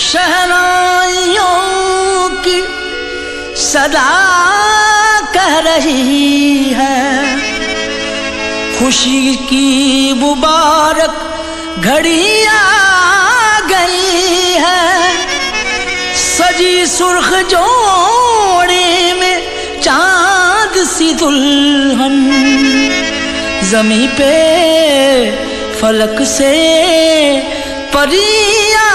शहनाइयों की सदा कह रही है। खुशी की मुबारक घड़ी आ गई है। सजी सुर्ख जोड़े में चाँद सी दुल्हन जमी पे फलक से परिया